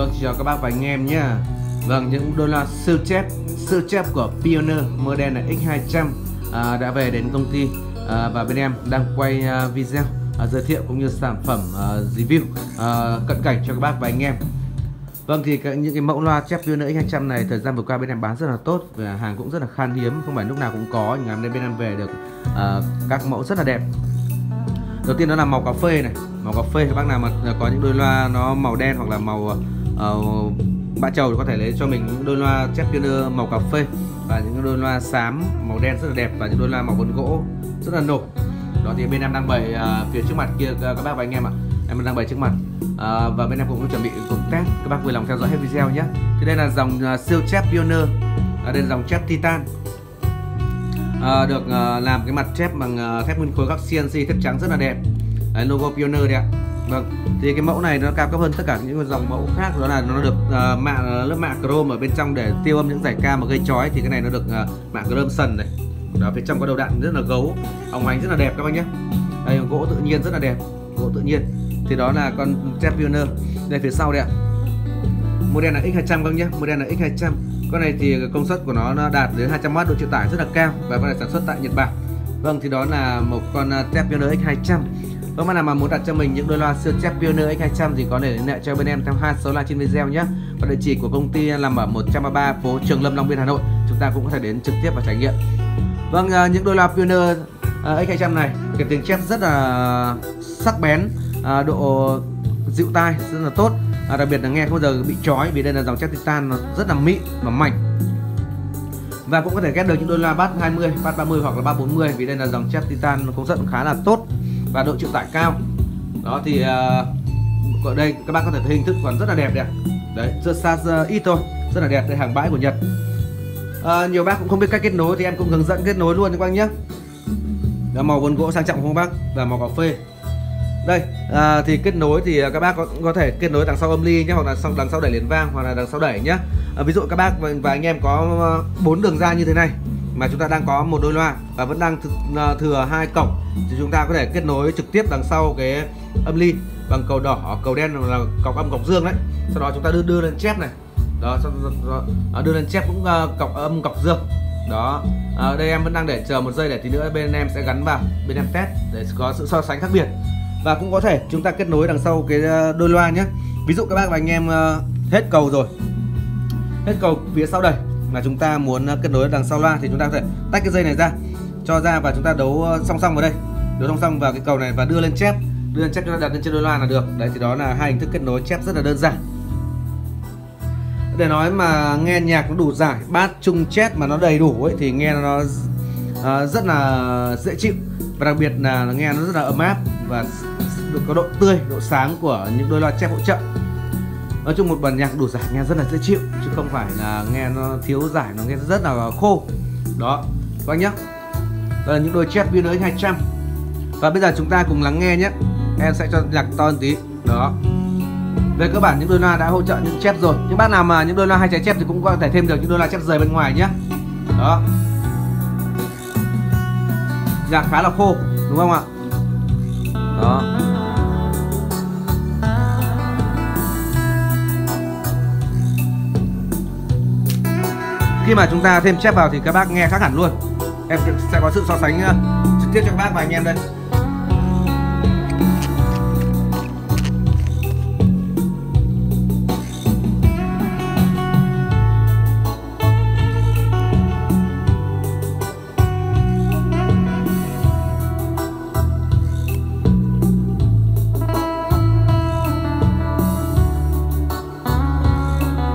Vâng, chào các bác và anh em nhé. Vâng, những đôi loa siêu chép siêu chép của Pioneer model là X200 à, đã về đến công ty à, và bên em đang quay à, video à, giới thiệu cũng như sản phẩm à, review à, cận cảnh cho các bác và anh em. Vâng thì cái, những cái mẫu loa chép Pioneer X200 này thời gian vừa qua bên em bán rất là tốt và hàng cũng rất là khan hiếm không phải lúc nào cũng có nhưng ngày hôm nay bên em về được à, các mẫu rất là đẹp. Đầu tiên đó là màu cà phê này. Màu cà phê các bác nào mà à, có những đôi loa nó màu đen hoặc là màu à, Ờ, uh, bã trầu có thể lấy cho mình những đôi loa Championer màu cà phê và những đôi loa xám màu đen rất là đẹp và những đôi loa màu vân gỗ rất là nổi. Đó thì bên em đang bày uh, phía trước mặt kia ờ, các bác và anh em ạ. Em đang bày trước mặt. Uh, và bên em cũng chuẩn bị cùng test. Các bác vui lòng theo dõi hết video nhé. Thì đây là dòng uh, siêu chép pioneer. Uh, đây là dòng chép titan. Uh, được uh, làm cái mặt chép bằng uh, thép nguyên khối các CNC thép trắng rất là đẹp. Đấy, logo Pioneer đấy ạ. Vâng, thì cái mẫu này nó cao cấp hơn tất cả những dòng mẫu khác đó là nó được ờ, uh, mạ ờ, lớp mạ chrome ở bên trong để tiêu âm những giải ca mà gây chói thì cái này nó được ờ, uh, mạ chrome sần này. Đó phía trong có đầu đạn rất là gấu, ống ánh rất là đẹp các bác nhé. Đây gỗ tự nhiên rất là đẹp, gỗ tự nhiên. Thì đó là con Chef Pioneer. Đây phía sau đây ạ. Model là X200 các nhé, model là X200. Con này thì công suất của nó, nó đạt đến 200W độ chịu tải rất là cao và con này sản xuất tại Nhật Bản. Vâng thì đó là một con Chef Pioneer X200 các bạn nào mà muốn đặt cho mình những đôi loa siêu chép Pioneer X200 thì có thể liên hệ cho bên em theo hai số loa trên video nhé. Và địa chỉ của công ty nằm ở 133 phố Trường Lâm Long Biên Hà Nội. Chúng ta cũng có thể đến trực tiếp và trải nghiệm. Vâng, à, những đôi loa Pioneer à, X200 này, cái tiếng chép rất là sắc bén, à, độ dịu tai rất là tốt. Đặc biệt là nghe không bao giờ bị chói vì đây là dòng chép titan nó rất là mịn và mảnh và cũng có thể ghép được những đôi loa bass 20, bass 30 hoặc là bass 40 vì đây là dòng chép titan công suất khá là tốt và độ chịu tải cao. Đó thì uh, ở đây các bác có thể thấy hình thức còn rất là đẹp đẹp đấy rất xa ít thôi rất là đẹp đây hàng bãi của Nhật. À, nhiều bác cũng không biết cách kết nối thì em cũng hướng dẫn kết nối luôn các bác nhé. Là màu vân gỗ sang trọng không bác? Và màu cà phê. Đây à, thì kết nối thì các bác có, có thể kết nối đằng sau âm ly nhé hoặc là sau đằng sau đẩy liền vang hoặc là đằng sau đẩy nhé. À, ví dụ các bác và, và anh em có bốn đường ra như thế này mà chúng ta đang có một đôi loa và vẫn đang ờ, thừa hai cổng. Thì chúng ta có thể kết nối trực tiếp đằng sau cái âm ly bằng cầu đỏ cầu đen là cọc âm cọc dương đấy. Sau đó chúng ta đưa đưa lên chép này. Đó, sau đó đưa lên chép cũng uh, cọc âm cọc dương. Đó à, đây em vẫn đang để chờ một giây để tí nữa bên em sẽ gắn vào bên em test để có sự so sánh khác biệt. Và cũng có thể chúng ta kết nối đằng sau cái đôi loa nhé. Ví dụ các bác và anh em hết cầu rồi. Hết cầu phía sau đây mà chúng ta muốn ờ, kết nối đằng sau loa thì chúng ta có thể tách cái dây này ra cho ra và chúng ta đấu ờ, song song vào đây. Đấu song song vào cái cầu này và đưa lên chép đưa lên chép cho nó đặt lên trên đôi loa là được. Đấy thì đó là hai hình thức kết nối chép rất là đơn giản. Để nói mà nghe nhạc nó đủ giải bát trung chép mà nó đầy đủ ấy thì nghe nó uh, rất là dễ chịu. Và đặc biệt là nghe nó rất là ấm áp và được có độ tươi độ sáng của những đôi loa chép hỗ trợ nói chung một bản nhạc đủ giải nghe rất là dễ chịu, chứ không phải là nghe nó thiếu giải, nó nghe rất là khô. Đó, các anh nhé. Đây là những đôi chép Pioneer 200 và bây giờ chúng ta cùng lắng nghe nhé. Em sẽ cho nhạc to hơn tí. Đó. Về cơ bản, những đôi loa đã hỗ trợ những chép rồi. Những bác nào mà những đôi loa hai trái chép thì cũng có thể thêm được những đôi loa chép rời bên ngoài nhé. Đó. Nhạc khá là khô, đúng không ạ? Đó. Khi mà chúng ta thêm chép vào thì các bác nghe khác hẳn luôn. Em sẽ có sự so sánh ờ, trực tiếp cho các bác và anh em đây.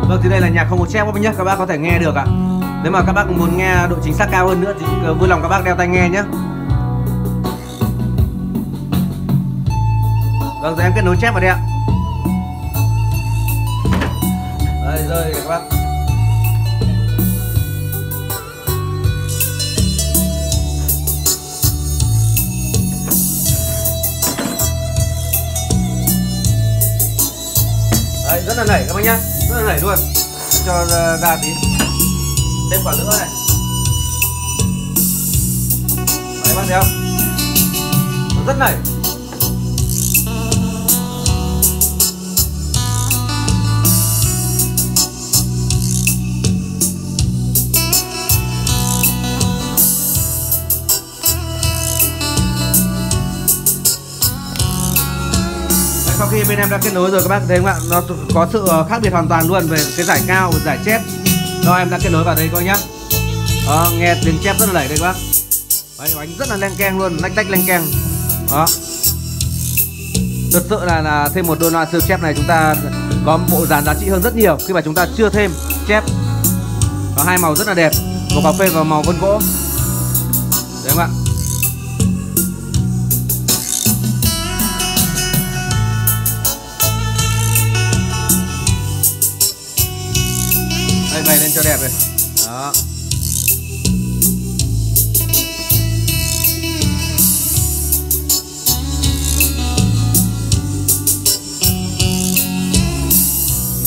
Vâng thì đây là nhạc không có chép các bác nhé Các bác có thể nghe được ạ. Nếu mà các bác muốn nghe độ chính xác cao hơn nữa thì ờ, vui lòng các bác đeo tai nghe nhé Vâng, giờ em kết nối chép vào đây ạ. Đây, rồi các bác. Đấy, rất là nảy các bác nhá. Rất là nảy luôn. Cho ờ, ra tí. Thêm quả nữa này. Đấy bác thấy không? Nó rất nảy. Sau khi bên em đã kết nối rồi các bác thấy không ạ? Nó có sự ờ, khác biệt hoàn toàn luôn về cái giải cao và giải chép. Đó em đã kết nối vào đây coi nhá. Đó, nghe tiếng chép rất là đẩy đây các bác. Đấy, bánh rất là leng keng luôn lách tách leng keng. Đó. Thật sự là là thêm một đôi loa siêu chép này chúng ta có bộ dàn giá trị hơn rất nhiều khi mà chúng ta chưa thêm chép. Có hai màu rất là đẹp màu cà phê và màu vân gỗ. Đây bày lên cho đẹp này. Đó.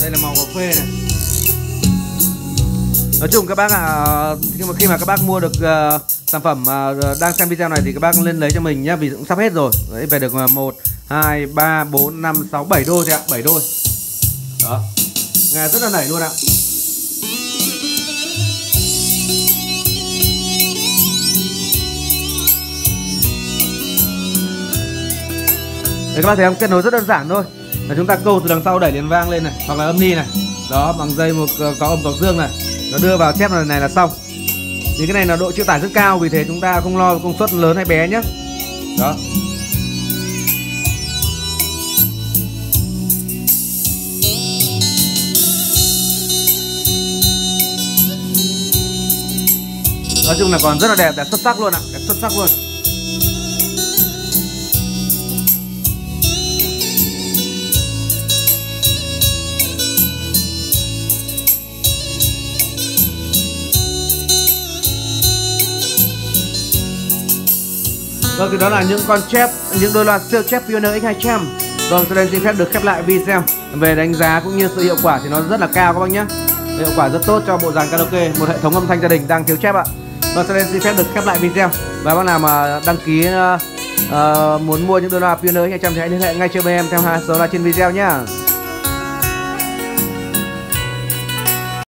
Đây là màu cà phê này. Nói chung các bác ạ à, khi mà khi mà các bác mua được uh, sản phẩm uh, đang xem video này thì các bác lên lấy cho mình nhá vì cũng sắp hết rồi. Đấy về được à, một hai ba bốn năm sáu bảy đôi thôi ạ bảy đôi. Đó. Nghe rất là nảy luôn ạ. Đấy các bạn thấy không? Kết nối rất đơn giản thôi. Là chúng ta câu từ đằng sau đẩy liền vang lên này hoặc là âm ni này. Đó bằng dây một ờ, có âm có dương này. Nó đưa vào chép này, này là xong. Thì cái này là độ chịu tải rất cao vì thế chúng ta không lo công suất lớn hay bé nhé đó. Nói chung là còn rất là đẹp đẹp xuất sắc luôn ạ đẹp xuất sắc luôn. Vâng thì đó là những con chép, những đôi loạt siêu chép Pioneer X200 Vâng, tôi nên xin phép được khép lại video. Về đánh giá cũng như sự hiệu quả thì nó rất là cao các bác nhé. Hiệu quả rất tốt cho bộ dàn karaoke, một hệ thống âm thanh gia đình đang thiếu chép ạ. Vâng, cho nên xin phép được khép lại video. Và bác nào mà đăng ký uh, uh, muốn mua những đôi loạt Pioneer X200 thì hãy liên hệ ngay cho bên em theo hai số là trên video nhé